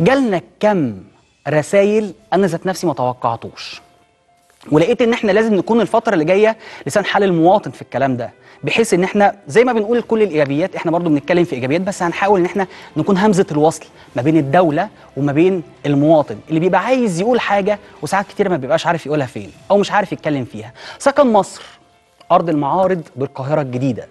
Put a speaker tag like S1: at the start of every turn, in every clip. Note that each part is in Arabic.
S1: جالنا كم رسائل أنا ذات نفسي ما توقعتوش. ولقيت إن إحنا لازم نكون الفترة اللي جاية لسان حال المواطن في الكلام ده بحيث إن إحنا زي ما بنقول كل الإيجابيات إحنا برضو بنتكلم في إيجابيات بس هنحاول إن إحنا نكون همزة الوصل ما بين الدولة وما بين المواطن. اللي بيبقى عايز يقول حاجة وساعات كتير ما بيبقاش عارف يقولها فين أو مش عارف يتكلم فيها. سكن مصر أرض المعارض بالقاهرة الجديدة.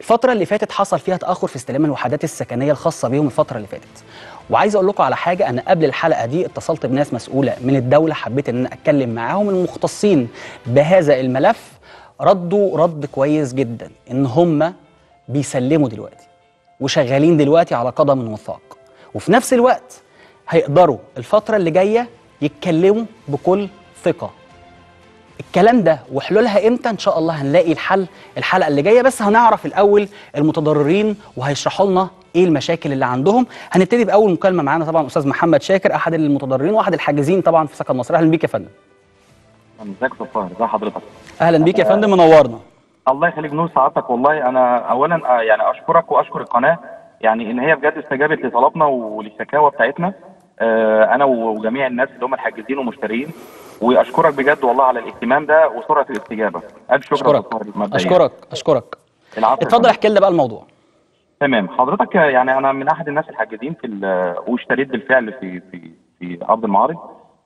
S1: الفترة اللي فاتت حصل فيها تأخر في استلام الوحدات السكنية الخاصة بيهم الفترة اللي فاتت. وعايز أقول لكم على حاجة أنا قبل الحلقة دي اتصلت بناس مسؤولة من الدولة حبيت إن أنا أتكلم معاهم المختصين بهذا الملف ردوا رد كويس جدا إن هم بيسلموا دلوقتي وشغالين دلوقتي على قدم وثاق وفي نفس الوقت هيقدروا الفترة اللي جاية يتكلموا بكل ثقة. الكلام ده وحلولها إمتى؟ إن شاء الله هنلاقي الحل الحلقة اللي جاية. بس هنعرف الأول المتضررين وهيشرحوا لنا إيه المشاكل اللي عندهم. هنبتدي بأول مكالمة معانا طبعا أستاذ محمد شاكر أحد المتضررين وأحد الحاجزين طبعا في سكن مصر. أهلا بيك يا فندم.
S2: ازيك يا ازي حضرتك؟
S1: أهلا بيك يا فندم منورنا.
S2: الله يخليك نور سعادتك والله. أنا اولا آه، يعني أشكرك وأشكر القناة يعني إن هي بجد استجابت لطلبنا وللشكاوى بتاعتنا. آه، أنا وجميع الناس اللي هم الحاجزين ومشترين وأشكرك بجد والله على الاهتمام ده وسرعة الاستجابة. ألف شكر أشكرك. أشكرك.
S1: اتفضل. احكي لنا بقى الموضوع.
S2: تمام. حضرتك يعني أنا من أحد الناس الحاجزين في واشتريت بالفعل في في في أرض المعارض.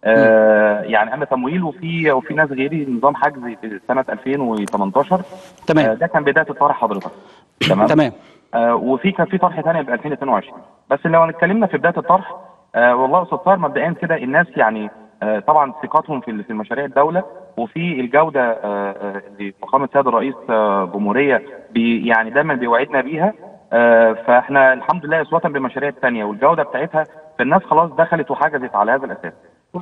S2: آه يعني أنا تمويل وفي وفي ناس غيري نظام حجز في سنة 2018 آه
S1: تمام.
S2: ده كان بداية الطرح حضرتك. تمام.
S1: تمام.
S2: آه وفي كان في طرح ثاني ب 2022 بس لو اتكلمنا في بداية الطرح آه والله يا أستاذ مبدئيا كده الناس يعني آه طبعا ثقتهم في في المشاريع الدولة وفي الجودة آه آه اللي فخامة السيد الرئيس آه جمهوريه بي يعني دايما بيوعدنا بيها آه فإحنا الحمد لله أسوة بالمشاريع الثانية والجودة بتاعتها فالناس خلاص دخلت وحجزت على هذا الأساس.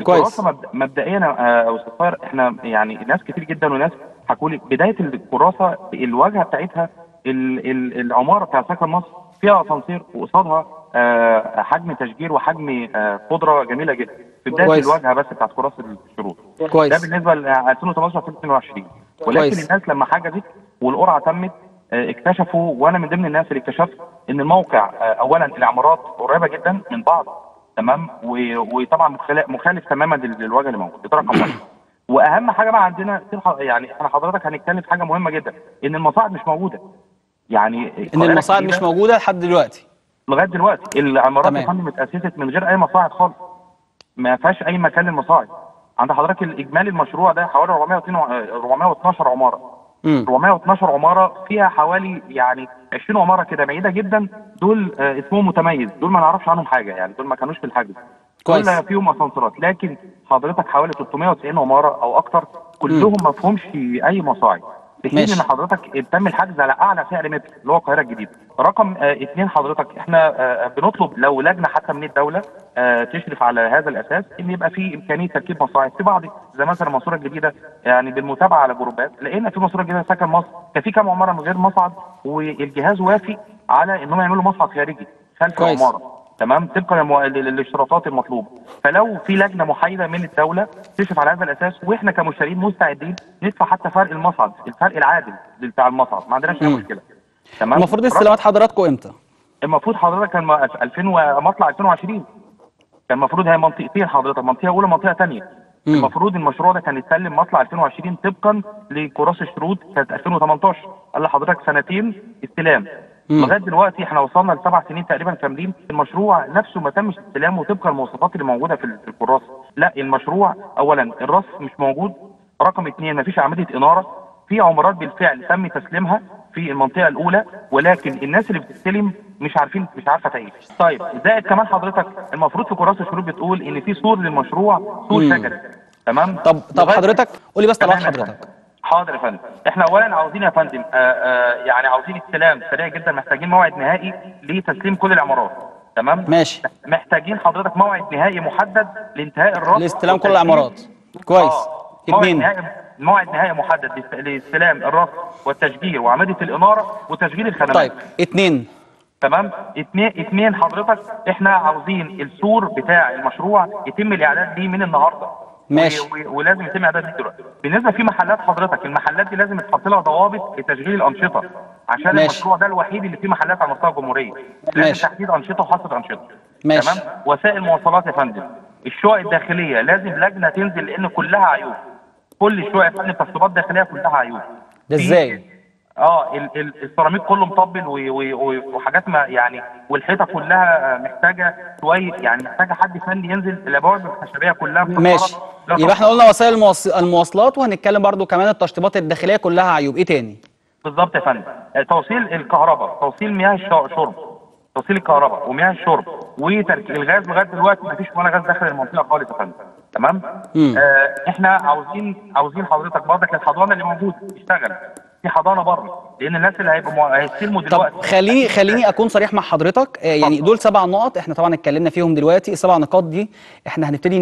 S1: كويس.
S2: مبدئيا آه، يا أستاذ طاهر إحنا يعني ناس كتير جدا وناس حكوا لي بداية الكراسه الواجهة بتاعتها ال ال العمارة بتاع سكن مصر فيها أسانسير وقصادها آه، حجم تشجير وحجم آه، خضرة جميلة جدا في بدايه. الواجهه بس بتاعت كراسه الشروط
S1: كويس.
S2: ده بالنسبة ل 2018 2022 ولكن
S1: كويس.
S2: الناس لما حجزت والقرعة تمت آه، اكتشفوا وأنا من ضمن الناس اللي اكتشفت إن الموقع آه، اولا العمارات قريبة جدا من بعض تمام وطبعا مخالف, تماما لل- للوجه اللي موجود ده رقم واحد وأهم حاجة بقى عندنا يعني إحنا حضرتك هنتكلم في حاجة مهمة جدا إن المصاعد مش موجودة يعني إن
S1: المصاعد مش موجودة لحد دلوقتي
S2: لغاية دلوقتي العمارات. يا فندم اتأسست من غير أي مصاعد خالص ما فيهاش أي مكان للمصاعد. عند حضرتك الإجمالي المشروع ده حوالي 402 و- 412 عمارة.
S1: امم
S2: 412 عمارة فيها حوالي يعني 20 عمارة كده بعيدة جدا. دول آه، اسمهم متميز. دول ما نعرفش عنهم حاجة يعني. دول ما كانوش في الحجز
S1: كويس.
S2: دول فيهم أسانسيرات. لكن حضرتك حوالي 390 عمارة أو أكتر كلهم ما فيهمش أي مصاعد. في حين. إن حضرتك تم الحجز على أعلى سعر متر اللي هو القاهرة الجديدة رقم آه اثنين حضرتك إحنا آه بنطلب لو لجنة حتى من الدولة آه تشرف على هذا الأساس إن يبقى في إمكانية تركيب مصاعد في بعض زي مثلا المنصوره الجديدة يعني بالمتابعة على جروبات لقينا في المنصوره الجديده سكن مصر كان في كام عمارة من غير مصعد والجهاز وافي على إنهم يعملوا مصعد خارجي خلف. العمارة تمام؟ طبقا للاشتراطات المطلوبة. فلو في لجنة محايدة من الدولة تشرف على هذا الأساس وإحنا كمشترين مستعدين ندفع حتى فرق المصعد الفرق العادل بتاع المصعد. ما عندناش
S1: أي.
S2: مشكلة. تمام؟
S1: المفروض استلامات حضراتكم إمتى؟
S2: المفروض حضرتك كان م- في 2000 و- مطلع 2020 كان المفروض هي منطقتين حضرتك منطقة أولى منطقه
S1: ثانية.
S2: المفروض المشروع ده كان يتسلم مطلع 2020 طبقا لكراس الشروط سنة 2018 قال لحضرتك سنتين استلام. لغاية دلوقتي إحنا وصلنا لسبع سنين تقريبا كاملين المشروع نفسه ما تمش استلامه طبقا للمواصفات اللي موجودة في ال- في الكراسة. لا المشروع اولا الرص مش موجود. رقم اثنين ما فيش عملية إنارة. في عمارات بالفعل تم تسليمها في المنطقة الأولى ولكن الناس اللي بتستلم مش عارفين مش عارفة تعيش. طيب زائد كمان حضرتك المفروض في كراسة الشروط بتقول إن في سور للمشروع سور. شجري تمام؟
S1: طب طب حضرتك قولي بس
S2: يا
S1: حضرتك.
S2: حاضر يا فندم. إحنا اولا عاوزين يا فندم آه آه يعني عاوزين استلام سريع جدا محتاجين موعد نهائي لتسليم كل العمارات. تمام؟
S1: ماشي.
S2: محتاجين حضرتك موعد نهائي محدد لانتهاء الرصد
S1: لاستلام كل. العمارات. كويس.
S2: آه. موعد
S1: اتنين
S2: نهائي موعد نهائي محدد لاست- لاستلام الرصد والتشجير وعملية الإنارة وتشغيل الخدمات.
S1: طيب اتنين.
S2: تمام؟ اتنين اتنين حضرتك. إحنا عاوزين السور بتاع المشروع يتم الاعداد ليه من النهارده.
S1: ماشي.
S2: ولازم يتم اعداد ليه دلوقتي بالنسبة في محلات حضرتك المحلات دي لازم يتحط لها ضوابط لتشغيل الأنشطة عشان
S1: ماشي.
S2: المشروع ده الوحيد اللي فيه محلات على مستوى الجمهورية لازم
S1: ماشي.
S2: تحديد أنشطة وحصر أنشطة
S1: ماشي.
S2: تمام وسائل مواصلات يا فندم الشقق الداخلية لازم لجنة تنزل لأن كلها عيوب كل الشقق يا فندم تشطيبات الداخليه كلها عيوب
S1: ده إزاي؟
S2: آه ال- ال- السيراميك كله مطبل وحاجات ما يعني والحيطة كلها محتاجة شوية يعني محتاجة حد فني ينزل الابواب الخشبية كلها.
S1: ماشي. يبقى
S2: إحنا.
S1: قلنا وسائل المواص- المواصلات وهنتكلم برضو كمان التشطيبات الداخلية كلها عيوب. إيه تاني؟
S2: بالظبط يا فندم. آه، توصيل الكهرباء توصيل مياه الش- الشرب توصيل الكهرباء ومياه الشرب وتركيب الغاز لغاية دلوقتي ما فيش ولا غاز داخل المنطقة خالص يا فندم. تمام. آه إحنا عاوزين عاوزين حضرتك برضك الحضانة اللي موجودة تشتغل. في حضانة بره. لأن الناس اللي هيبقوا مو- هيستلموا دلوقتي.
S1: طب خليني خليني أكون صريح مع حضرتك. آه، يعني. دول سبع نقط إحنا طبعا اتكلمنا فيهم دلوقتي. السبع نقاط دي إحنا هنبتدي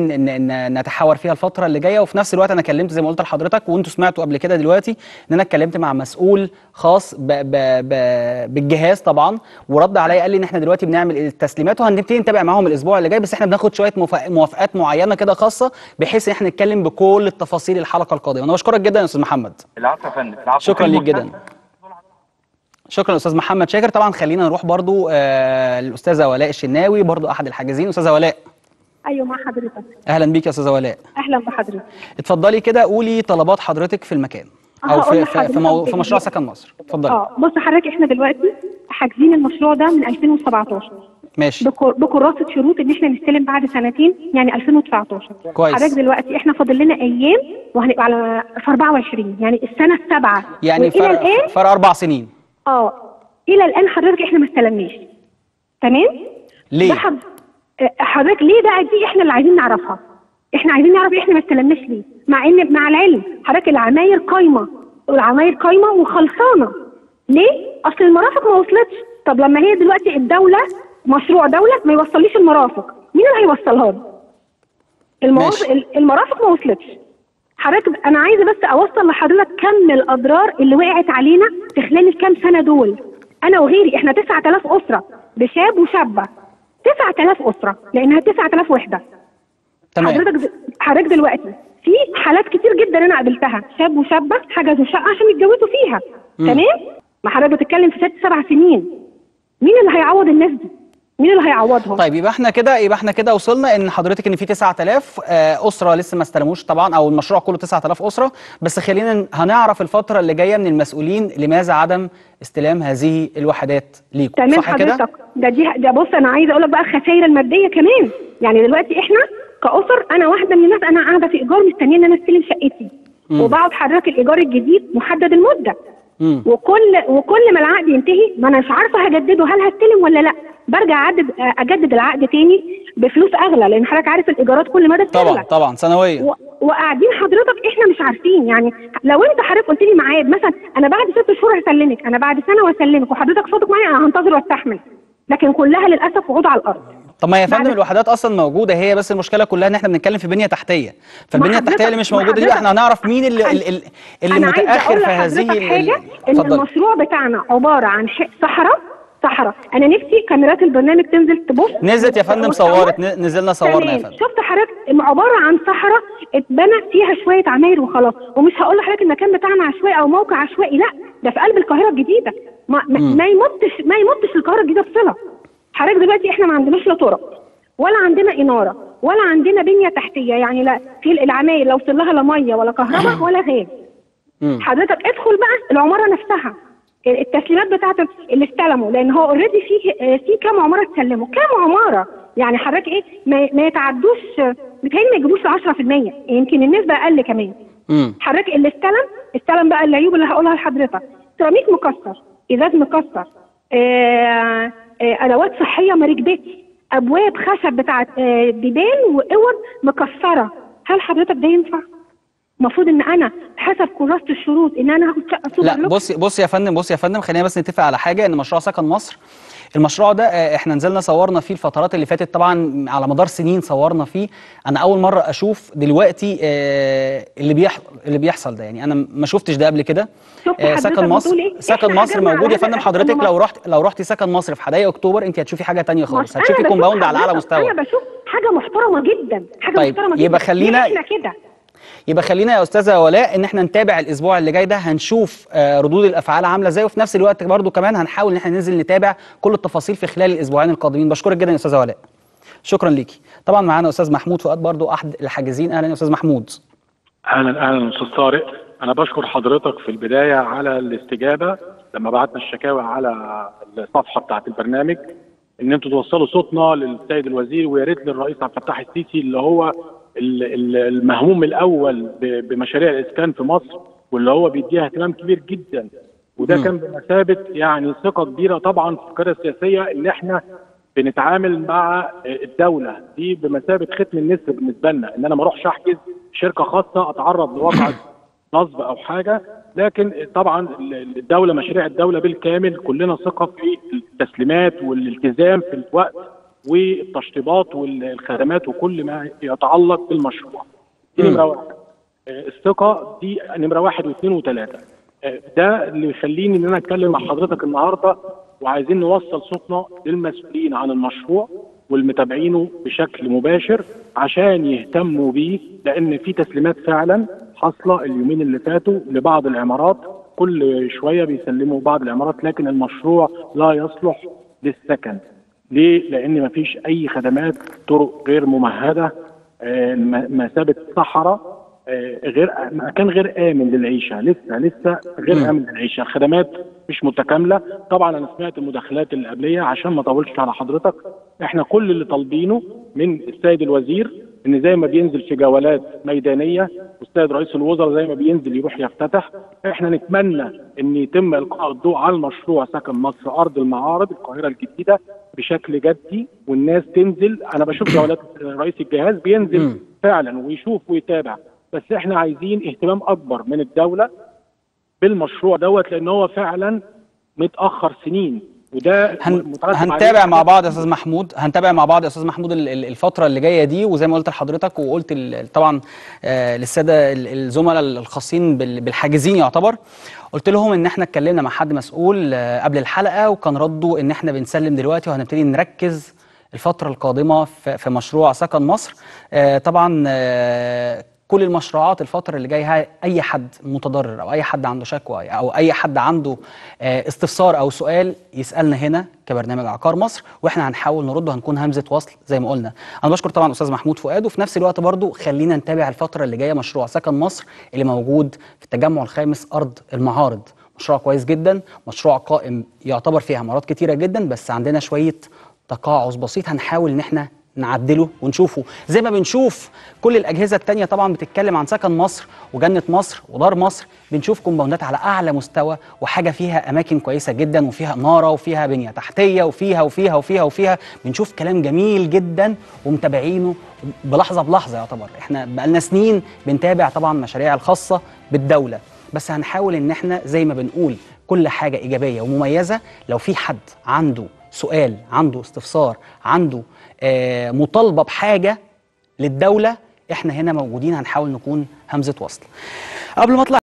S1: نتحاور فيها الفترة اللي جاية. وفي نفس الوقت أنا كلمت زي ما قلت لحضرتك وأنتوا سمعتوا قبل كده دلوقتي إن أنا اتكلمت مع مسؤول خاص ب ب ب بالجهاز طبعا. ورد عليا قال لي إن إحنا دلوقتي بنعمل التسليمات وهنبتدي نتابع معاهم الأسبوع اللي جاي. بس إحنا بناخد شوية موافق- موافقات معينة كده خاصة بحيث إن إحنا نتكلم بكل التفاصيل الحلقة القادمة. أنا بشكرك جدا يا أستاذ محمد.
S2: العفو يا فندم.
S1: شكرا ليك جدا. شكرا أستاذ محمد شاكر. طبعا خلينا نروح برضو آه للأستاذة ولاء الشناوي برضو أحد الحاجزين. أستاذة ولاء.
S3: أيوه مع حضرتك.
S1: أهلا بيك يا أستاذة ولاء.
S3: أهلا بحضرتك
S1: اتفضلي كده قولي طلبات حضرتك في المكان.
S3: أو
S1: في في, في, مو في
S3: دلوقتي.
S1: مشروع سكن مصر. اتفضلي.
S3: آه بص حضرتك إحنا دلوقتي حاجزين المشروع ده من 2017
S1: ماشي.
S3: بكر- بكراسة شروط إن إحنا نستلم بعد سنتين يعني 2019
S1: كويس.
S3: حضرتك دلوقتي إحنا فاضل لنا أيام وهنبقى على في 24 يعني السنة السابعة.
S1: يعني فرق
S3: الآن
S1: فرق أربع سنين.
S3: آه. إلى الآن حضرتك إحنا ما استلمناش. تمام؟
S1: ليه؟
S3: آه، حضرتك ليه بقى دي إحنا اللي عايزين نعرفها؟ إحنا عايزين نعرف إحنا ما استلمناش ليه؟ مع إن مع العلم حضرتك العماير قايمة. والعماير قايمة وخلصانة. ليه؟ أصل المرافق ما وصلتش. طب لما هي دلوقتي الدولة مشروع دولة ما يوصليش المرافق. مين اللي هيوصلها لي. المرافق ما وصلتش. حضرتك أنا عايزة بس أوصل لحضرتك كم الأضرار اللي وقعت علينا في خلال الكام سنة دول. أنا وغيري إحنا 9000 أسرة بشاب وشابة. 9000 أسرة لأنها 9000 وحدة.
S1: تمام.
S3: حضرتك حضرتك دلوقتي في حالات كتير جدا أنا قابلتها. شاب وشابة حجزوا شقة عشان يتجوزوا فيها. تمام؟ ما حضرتك بتتكلم في ست سبع سنين. مين اللي هيعوض الناس دي؟ مين اللي هيعوضهم
S1: طيب يبقى إحنا كده يبقى إحنا كده وصلنا ان حضرتك ان في 9000 آه، أسرة لسه ما استلموش طبعا أو المشروع كله 9000 أسرة بس خلينا هنعرف الفترة اللي جاية من المسؤولين لماذا عدم استلام هذه الوحدات ليكم
S3: تمام
S1: صح كده؟
S3: حضرتك ده دي ده بص أنا عايزة أقول لك بقى الخسائر المادية كمان يعني دلوقتي إحنا كأسر أنا واحدة من الناس أنا قاعدة في إيجار مستنية إن أنا أستلم شقتي. وبقعد حضرتك الإيجار الجديد محدد
S1: المدة.
S3: وكل وكل ما العقد ينتهي ما أنا مش عارفة هجدده. هل هستلم ولا لأ؟ برجع اعدد أجدد العقد تاني بفلوس أغلى لأن حضرتك عارف الإيجارات كل مدى
S1: طبعا
S3: بتغلى
S1: طبعا سنويا.
S3: و- وقاعدين حضرتك إحنا مش عارفين. يعني لو أنت حضرتك قلت لي ميعاد مثلا أنا بعد ست شهور هسلمك أنا بعد سنة وأسلمك وحضرتك صادق معايا أنا هنتظر وأستحمل. لكن كلها للأسف وعود على الأرض.
S1: طب ما يا فندم الوحدات أصلا موجودة هي بس المشكلة كلها إن إحنا بنتكلم في بنية تحتية
S3: فالبنية
S1: التحتية اللي مش موجودة دي إحنا هنعرف مين اللي اللي, اللي
S3: متأخر
S1: في هذه
S3: حاجة
S1: إن.
S3: المشروع بتاعنا عبارة عن صحراء صحراء أنا نفسي كاميرات البرنامج تنزل تبص
S1: نزلت يا فندم. صورت نزلنا صورنا يا. فندم
S3: شفت حضرتك عبارة عن صحراء اتبنى فيها شوية عماير وخلاص ومش هقول لحضرتك المكان بتاعنا عشوائي أو موقع عشوائي لأ ده في قلب القاهرة الجديدة ما, ما,
S1: مم.
S3: ما يمتش القاهرة الجديدة بصلة حضرتك دلوقتي إحنا ما عندناش لا طرق ولا عندنا إنارة ولا عندنا بنية تحتية يعني لا في العماير لا وصل لها لا مية ولا كهرباء ولا غاز. حضرتك ادخل بقى العمارة نفسها التسليمات بتاعت اللي استلموا لأن هو اوريدي في في كام عمارة اتسلموا كام عمارة؟ يعني حضرتك إيه ما, ما يتعدوش متهيألي ما يجيبوش ل 10% يمكن النسبة أقل كمان. حضرتك اللي استلم استلم بقى العيوب اللي هقولها لحضرتك. سيراميك مكسر إزاز مكسر آه آه أدوات صحية ما ركبتش أبواب خشب بتاعت آه بيبان وأوض مكسرة هل حضرتك ده ينفع؟ المفروض إن أنا حسب كراسة الشروط إن أنا هاخد شقة سوبر
S1: لا
S3: لوكس.
S1: بص بص يا فندم بص يا فندم خلينا بس نتفق على حاجة إن مشروع سكن مصر المشروع ده آه، إحنا نزلنا صورنا فيه الفترات اللي فاتت طبعا على مدار سنين صورنا فيه. أنا أول مرة أشوف دلوقتي آه، اللي بيحصل اللي بيحصل ده. يعني أنا ما شفتش ده قبل كده. آه، سكن مصر
S3: إيه؟
S1: سكن مصر موجود يا فندم. حضرتك لو. رحت لو رحتي سكن مصر في حدائق أكتوبر انت هتشوفي حاجة تانية خالص. هتشوفي كومباوند على اعلى مستوى.
S3: أنا بشوف حاجة محترمة جدا حاجة
S1: طيب،
S3: محترمة جدا.
S1: يبقى خلينا-
S3: إحنا كده؟
S1: يبقى خلينا يا أستاذة ولاء إن إحنا نتابع الأسبوع اللي جاي ده هنشوف آه، ردود الأفعال عاملة إزاي وفي نفس الوقت برضو كمان هنحاول إن إحنا ننزل نتابع كل التفاصيل في خلال الأسبوعين القادمين. بشكرك جدا يا أستاذة ولاء. شكرا ليكي. طبعا معانا أستاذ محمود فؤاد برضو أحد الحاجزين. أهلا يا أستاذ محمود.
S4: أهلا أهلا أستاذ طارق. أنا بشكر حضرتك في البداية على الاستجابة لما بعتنا الشكاوى على الصفحة بتاعة البرنامج إن أنتوا توصلوا صوتنا للسيد الوزير ويا ريت للرئيس عبد الفتاح السيسي اللي هو المهموم الأول بمشاريع الإسكان في مصر واللي هو بيديها اهتمام كبير جدا. وده. كان بمثابة يعني ثقة كبيرة طبعا في القياده السياسية إن إحنا بنتعامل مع الدولة. دي بمثابة ختم النسر بالنسبة لنا. إن أنا ما أروحش أحجز شركة خاصة أتعرض لوضع نصب أو حاجة. لكن طبعا الدولة مشاريع الدولة بالكامل كلنا ثقة في التسليمات والالتزام في الوقت. والتشطيبات والخدمات وكل ما يتعلق بالمشروع. دي. نمرة واحد. آه، الثقة دي نمرة واحد واثنين وثلاثة. آه، ده اللي يخليني إن أنا أتكلم مع حضرتك النهارده وعايزين نوصل صوتنا للمسؤولين عن المشروع والمتابعينه بشكل مباشر عشان يهتموا بيه لأن في تسليمات فعلا حاصلة اليومين اللي فاتوا لبعض العمارات. كل شوية بيسلموا بعض العمارات لكن المشروع لا يصلح للسكن. ليه؟ لأن مفيش أي خدمات طرق غير ممهدة مثابه صحراء آه، غير مكان غير آمن للعيشة لسه لسه غير. آمن للعيشة. الخدمات مش متكاملة. طبعا أنا سمعت المداخلات اللي قبليه عشان ما أطولش على حضرتك. إحنا كل اللي طالبينه من السيد الوزير إن زي ما بينزل في جولات ميدانية والسيد رئيس الوزراء زي ما بينزل يروح يفتتح. إحنا نتمنى إن يتم إلقاء الضوء على المشروع سكن مصر أرض المعارض القاهرة الجديدة. بشكل جدي والناس تنزل. أنا بشوف جولات رئيس الجهاز بينزل. فعلا ويشوف ويتابع. بس إحنا عايزين اهتمام أكبر من الدولة بالمشروع دوت لأن هو فعلا متأخر سنين. وده
S1: هن... هنتابع مع بعض يا أستاذ محمود. هنتابع مع بعض يا أستاذ محمود ال- ال- الفترة اللي جاية دي وزي ما قلت لحضرتك وقلت طبعا آه، للسادة ال- الزملاء الخاصين بال- بالحاجزين يعتبر. قلت لهم إن إحنا اتكلمنا مع حد مسؤول آه، قبل الحلقة وكان رده إن إحنا بنسلم دلوقتي وهنبتدي نركز الفترة القادمة في مشروع سكن مصر. آه، طبعا كل المشروعات الفترة اللي جاية أي حد متضرر أو أي حد عنده شكوى أو أي حد عنده آه، استفسار أو سؤال يسألنا هنا كبرنامج عقار مصر وإحنا هنحاول نرد وهنكون همزة وصل زي ما قلنا. أنا بشكر طبعا أستاذ محمود فؤاد وفي نفس الوقت برضو خلينا نتابع الفترة اللي جاية مشروع سكن مصر اللي موجود في التجمع الخامس أرض المعارض. مشروع كويس جدا مشروع قائم يعتبر فيه عمارات كتيرة جدا بس عندنا شوية تقاعس بسيط هنحاول إن إحنا نعدله ونشوفه. زي ما بنشوف كل الأجهزة التانية طبعا بتتكلم عن سكن مصر وجنة مصر ودار مصر بنشوف كومباوندات على أعلى مستوى وحاجة فيها أماكن كويسة جدا وفيها إنارة وفيها بنية تحتية وفيها وفيها وفيها وفيها. بنشوف كلام جميل جدا ومتابعينه بلحظة بلحظة يعتبر. إحنا بقالنا سنين بنتابع طبعا مشاريع الخاصة بالدولة. بس هنحاول إن إحنا زي ما بنقول كل حاجة إيجابية ومميزة. لو في حد عنده سؤال عنده استفسار عنده مطالبة بحاجة للدولة إحنا هنا موجودين هنحاول نكون همزة وصل. قبل ما أطلع